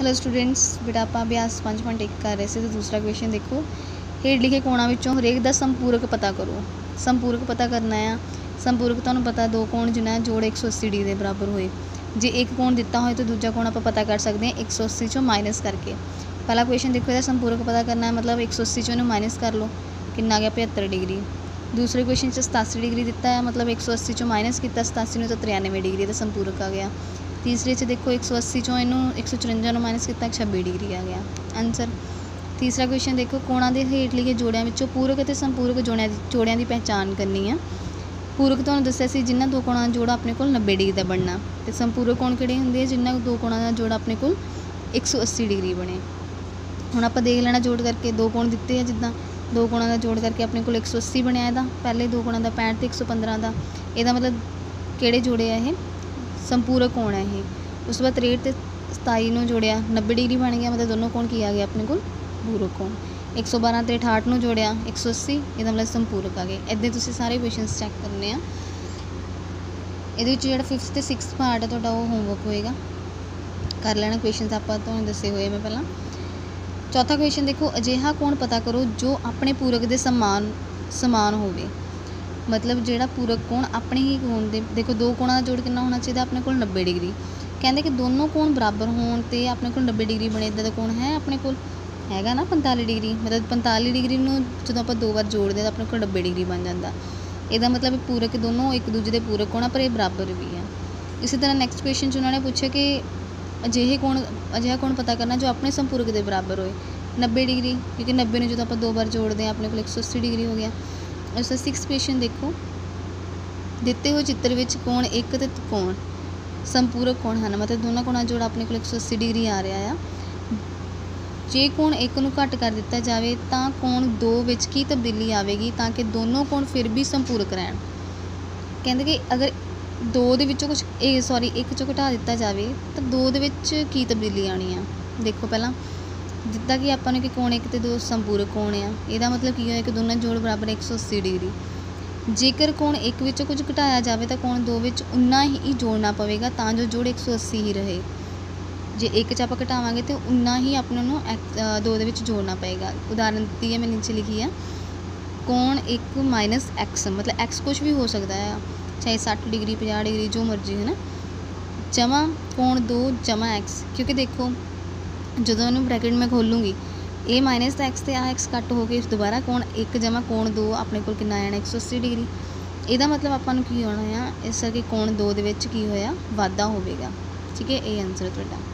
Hello students ਬੇਟਾ ਆਪਾਂ ਅਭਿਆਸ 5.1 ਕਰ ਰਹੇ ਸੀ ਤੇ ਦੂਸਰਾ ਕੁਐਸਚਨ ਦੇਖੋ। ਹੇਠ ਲਿਖੇ ਕੋਣਾਂ ਵਿੱਚੋਂ ਹਰੇਕ ਦਾ ਸੰਪੂਰਕ ਪਤਾ ਕਰੋ। ਸੰਪੂਰਕ ਪਤਾ ਕਰਨਾ ਆ। ਸੰਪੂਰਕ ਤੁਹਾਨੂੰ ਪਤਾ ਦੋ ਕੋਣ ਜਿਨ੍ਹਾਂ ਦਾ ਜੋੜ 180 ਡਿਗਰੀ ਦੇ ਬਰਾਬਰ ਹੋਏ। ਜੇ ਇੱਕ ਕੋਣ ਦਿੱਤਾ ਹੋਏ ਤਾਂ ਦੂਜਾ ਕੋਣ ਆਪਾਂ ਪਤਾ ਕਰ ਸਕਦੇ ਹਾਂ 180 ਚੋਂ ਮਾਈਨਸ ਕਰਕੇ। ਪਹਿਲਾ ਕੁਐਸਚਨ ਦੇਖੋ, ਇਹਦਾ ਸੰਪੂਰਕ ਪਤਾ ਕਰਨਾ ਹੈ, ਮਤਲਬ 180 ਚੋਂ ਇਹਨੂੰ ਮਾਈਨਸ ਕਰ ਲਓ। ਕਿੰਨਾ ਆ ਗਿਆ? 75 ਡਿਗਰੀ ਦੂਸਰੇ ਕੁਐਸਚਨ 'ਚ 87 ਡਿਗਰੀ ਦਿੱਤਾ ਹੈ, ਮਤਲਬ 180 ਚੋਂ ਮਾਈਨਸ ਕੀਤਾ 87 ਨੂੰ ਤਾਂ 93 ਡਿਗਰੀ ਦਾ ਸੰਪੂਰਕ ਆ ਗਿਆ। ਤੀਸਰੇ 'ਚ ਦੇਖੋ 180 ਚੋਂ ਇਹਨੂੰ 154 ਨੂੰ ਮਾਈਨਸ ਕੀਤਾ 26 ਡਿਗਰੀ ਆ ਗਿਆ। ਆਨਸਰ ਤੀਸਰਾ ਕੁਐਸਚਨ ਦੇਖੋ, ਕੋਣਾਂ ਦੇ ਹੇਠ ਲਿਖੇ ਜੋੜਿਆਂ ਵਿੱਚੋਂ ਪੂਰਕ ਅਤੇ ਸੰਪੂਰਕ ਜੋੜਿਆਂ ਦੀ ਜੋੜਿਆਂ ਦੀ ਪਹਿਚਾਣ ਕਰਨੀ ਹੈ ਪੂਰਕ ਤੁਹਾਨੂੰ ਦੱਸਿਆ ਸੀ ਜਿਨ੍ਹਾਂ ਦੋ ਕੋਣਾਂ ਦਾ ਜੋੜਾ ਆਪਣੇ ਕੋਲ 90 ਡਿਗਰੀ ਦਾ ਬਣਨਾ। ਤੇ ਸੰਪੂਰਕ ਕੋਣ ਕਿਹੜੇ ਹੁੰਦੇ ਆ? ਜਿਨ੍ਹਾਂ ਦੋ ਕੋਣਾਂ ਦਾ ਜੋੜਾ ਆਪਣੇ ਕੋਲ 180 ਡਿਗਰੀ ਬਣੇ। ਹੁਣ ਆਪਾਂ ਦੇਖ ਲੈਣਾ ਜੋੜ ਕਰਕੇ ਦੋ ਕੋਣ ਦਿੱਤੇ ਆ ਜਿੱਦਾਂ। ਦੋ ਕੋਣਾਂ ਦਾ ਜੋੜ ਕਰਕੇ ਆਪਣੇ ਕੋਲ 180 ਬਣਿਆ ਇਹਦਾ। ਪਹਿਲੇ ਦੋ ਕੋਣਾਂ ਦਾ 65 ਤੇ 115 ਦਾ। ਇਹਦਾ ਮਤਲਬ ਕਿਹੜੇ ਜੋੜੇ ਆ ਇਹ? ਸੰਪੂਰਕ ਕੋਣ ਹੈ ਇਹ। ਉਸ ਤੋਂ ਬਾਅਦ 63 ਤੇ 27 ਨੂੰ ਜੋੜਿਆ 90 ਡਿਗਰੀ ਬਣ ਗਿਆ, ਮਤਲਬ ਦੋਨੋਂ ਕੋਣ ਕੀ ਆ ਗਿਆ ਆਪਣੇ ਕੋਲ ਪੂਰਕ ਕੋਣ। 112 ਤੇ 68 ਨੂੰ ਜੋੜਿਆ 180 ਇਹਦਾ ਮਤਲਬ ਸੰਪੂਰਕ ਆ ਗਏ। ਇੱਦਾਂ ਤੁਸੀਂ ਸਾਰੇ ਕੁਐਸਚਨਸ ਚੈੱਕ ਕਰਨੇ ਆ। ਇਹਦੇ ਵਿੱਚ ਜਿਹੜਾ 5th ਤੇ 6th ਪਾਰਟ ਹੈ ਤੁਹਾਡਾ ਉਹ ਹੋਮਵਰਕ ਹੋਏਗਾ। ਕਰ ਲੈਣਾ ਕੁਐਸਚਨਸ ਆਪਾਂ ਤੁਹਾਨੂੰ ਦੱਸੇ ਹੋਏ ਮੈਂ ਪਹਿਲਾਂ। ਚੌਥਾ ਕੁਐਸਚਨ ਦੇਖੋ, ਅਜਿਹਾ ਕੋਣ ਪਤਾ ਕਰੋ ਜੋ ਆਪਣੇ ਪੂਰਕ ਦੇ ਸਮਾਨ ਸਮਾਨ ਹੋਵੇ। ਮਤਲਬ ਜਿਹੜਾ ਪੂਰਕ ਕੋਣ ਆਪਣੇ ਹੀ ਕੋਣ ਦੇ, ਦੇਖੋ ਦੋ ਕੋਣਾਂ ਦਾ ਜੋੜ ਕਿੰਨਾ ਹੋਣਾ ਚਾਹੀਦਾ ਆਪਣੇ ਕੋਲ 90 ਡਿਗਰੀ। ਕਹਿੰਦੇ ਕਿ ਦੋਨੋਂ ਕੋਣ ਬਰਾਬਰ ਹੋਣ ਤੇ ਆਪਣੇ ਕੋਲ 90 ਡਿਗਰੀ ਬਣੇ, ਇਦਾਂ ਦਾ ਕੋਣ ਹੈ ਆਪਣੇ ਕੋਲ? ਹੈਗਾ ਨਾ 45 ਡਿਗਰੀ, ਮਤਲਬ 45 ਡਿਗਰੀ ਨੂੰ ਜਦੋਂ ਆਪਾਂ ਦੋ ਵਾਰ ਜੋੜਦੇ ਤਾਂ ਆਪਣੇ ਕੋਲ 90 ਡਿਗਰੀ ਬਣ ਜਾਂਦਾ। ਇਹਦਾ ਮਤਲਬ ਪੂਰਕ ਦੋਨੋਂ ਇੱਕ ਦੂਜੇ ਦੇ ਪੂਰਕ ਕੋਣ ਆ, ਪਰ ਇਹ ਬਰਾਬਰ ਵੀ ਆ ਇਸੇ ਤਰ੍ਹਾਂ ਨੈਕਸਟ ਕੁਐਸਚਨ 'ਚ ਉਹਨਾਂ ਨੇ ਪੁੱਛਿਆ ਕਿ ਅਜਿਹੇ ਕੋਣ, ਅਜਿਹਾ ਕੋਣ ਪਤਾ ਕਰਨਾ ਜੋ ਆਪਣੇ ਸੰਪੂਰਕ ਦੇ ਬਰਾਬਰ ਹੋਏ। 90 ਡਿਗਰੀ, ਕਿਉਂਕਿ 90 ਨੂੰ ਜਦੋਂ ਆਪਾਂ ਦੋ ਵਾਰ ਜੋੜਦੇ ਆ ਆਪਣੇ ਕੋਲ 180 ਡਿਗਰੀ ਹੋ ਗਿਆ। ਉਸ ਦਾ 6 ਕੁਐਸਚਨ ਦੇਖੋ। ਦਿੱਤੇ ਹੋਏ ਚਿੱਤਰ ਵਿੱਚ ਕੋਣ ਇੱਕ ਤੇ ਕੋਣ? ਸੰਪੂਰਕ ਕੋਣ ਹਨ? ਮਤਲਬ ਦੋਨਾਂ ਕੋਣਾਂ ਦਾ ਜੋੜ ਆਪਣੇ ਕੋਲ 180 ਡਿਗਰੀ ਆ ਰਿਹਾ ਆ। ਜੇ ਕੋਣ ਇੱਕ ਨੂੰ ਘੱਟ ਕਰ ਦਿੱਤਾ ਜਾਵੇ, ਤਾਂ ਕੋਣ 2 ਵਿੱਚ ਕੀ ਤਬਦੀਲੀ ਆਵੇਗੀ, ਤਾਂ ਕਿ ਦੋਨੋਂ ਕੋਣ ਫਿਰ ਵੀ ਸੰਪੂਰਕ ਰਹਿਣ। ਕਹਿੰਦੇ ਕਿ ਅਗਰ 2 ਦੇ ਵਿੱਚੋਂ ਕੁਝ ਇਹ ਸੌਰੀ ਇੱਕ ਚੋਂ ਘਟਾ ਦਿੱਤਾ ਜਾਵੇ, ਤਾਂ 2 ਦੇ ਵਿੱਚ ਕੀ ਤਬਦੀਲੀ ਆਣੀ ਆ? ਦੇਖੋ ਪਹਿਲਾਂ। ਜਿੱਦਾਂ ਕਿ ਆਪਾਂ ਨੂੰ ਕਿ ਕੋਣ ਇੱਕ ਤੇ ਦੋ ਸੰਪੂਰਕ ਕੋਣ ਆ, ਇਹਦਾ ਮਤਲਬ ਕੀ ਹੋਇਆ ਕਿ ਦੋਨਾਂ ਜੋੜ ਬਰਾਬਰ 180 ਡਿਗਰੀ। ਜੇਕਰ ਕੋਣ ਇੱਕ ਵਿੱਚੋਂ ਕੁਝ ਘਟਾਇਆ ਜਾਵੇ ਤਾਂ ਕੋਣ ਦੋ ਵਿੱਚ ਉਨਾ ਹੀ ਜੋੜਨਾ ਪਵੇਗਾ, ਤਾਂ ਜੋ ਜੋੜ 180 ਹੀ ਰਹੇ। ਜੇ ਇੱਕ ਚ ਆਪਾਂ ਘਟਾਵਾਂਗੇ ਤੇ ਉਨਾ ਹੀ ਆਪਾਂ ਨੂੰ ਐਕ- ਦੋ ਦੇ ਵਿੱਚ ਜੋੜਨਾ ਪਏਗਾ। ਉਦਾਹਰਨ ਦਿੱਤੀ ਹੈ ਮੈਂ ਨੀਚੇ ਲਿਖੀ ਆ। ਕੋਣ 1 ਮਾਈਨਸ x ਮਤਲਬ x ਕੁਝ ਵੀ ਹੋ ਸਕਦਾ ਹੈ ਚਾਹੇ 60 ਡਿਗਰੀ 50 ਡਿਗਰੀ, ਜੋ ਮਰਜ਼ੀ ਹੈ ਨਾ ਜਮਾ ਕੋਣ 2 ਜਮਾ x ਕਿਉਂਕਿ ਦੇਖੋ ਜਦੋਂ ਇਹਨੂੰ ਬ੍ਰੈਕਟ ਮੈਂ ਖੋਲੂੰਗੀ ਇਹ ਮਾਈਨਸ ਦਾ x ਤੇ ਆ x ਕੱਟ ਹੋ ਕੇ ਦੁਬਾਰਾ ਕੋਣ 1 ਜਮਾ ਕੋਣ 2 ਆਪਣੇ ਕੋਲ ਕਿੰਨਾ ਆਣਾ 180 ਡਿਗਰੀ। ਇਹਦਾ ਮਤਲਬ ਆਪਾਂ ਨੂੰ ਕੀ ਹੋਣਾ ਆ, ਇਸ ਕਰਕੇ ਕੋਣ 2 ਦੇ ਵਿੱਚ ਕੀ ਹੋਇਆ, ਵਾਧਾ ਹੋਵੇਗਾ। ਠੀਕ ਹੈ, ਇਹ ਆਨਸਰ ਤੁਹਾਡਾ।